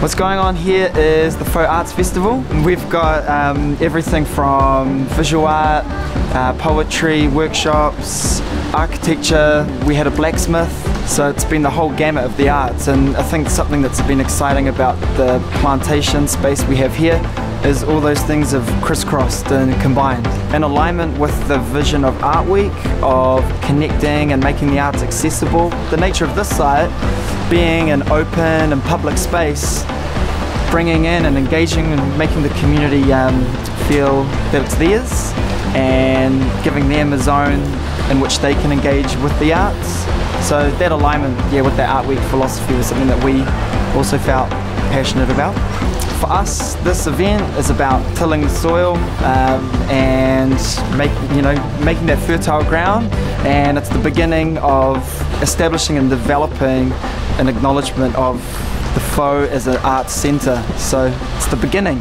What's going on here is the Whau Arts Festival. We've got um, everything from visual art, uh, poetry, workshops, architecture. We had a blacksmith, so it's been the whole gamut of the arts. And I think something that's been exciting about the plantation space we have here is all those things have crisscrossed and combined. In alignment with the vision of Art Week, of connecting and making the arts accessible, the nature of this site being an open and public space, bringing in and engaging and making the community um, feel that it's theirs and giving them a zone in which they can engage with the arts. So that alignment, yeah, with that Art Week philosophy was something that we also felt passionate about for us, this event is about tilling the soil um, and make, you know, making that fertile ground. And it's the beginning of establishing and developing an acknowledgement of the Whau as an arts centre. So it's the beginning.